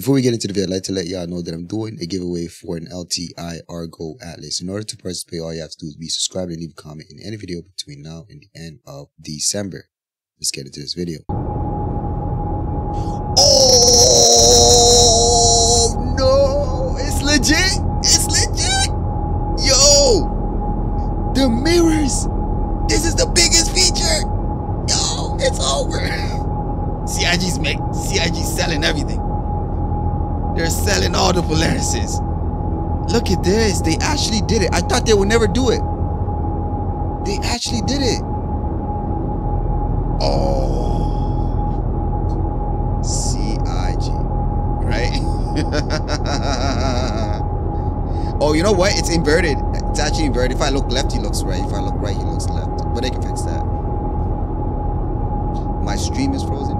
Before we get into the video, I'd like to let y'all know that I'm doing a giveaway for an LTI Argo Atlas. In order to participate, all you have to do is be subscribed and leave a comment in any video between now and the end of December. Let's get into this video. Oh no! It's legit! It's legit! Yo! The mirrors! This is the biggest feature! Yo, it's over! CIG's make CIG's selling everything selling all the Polaris's. Look at this. They actually did it. I thought they would never do it. They actually did it. Oh. CIG. Right? oh, you know what? It's inverted. It's actually inverted. If I look left, he looks right. If I look right, he looks left. But they can fix that. My stream is frozen.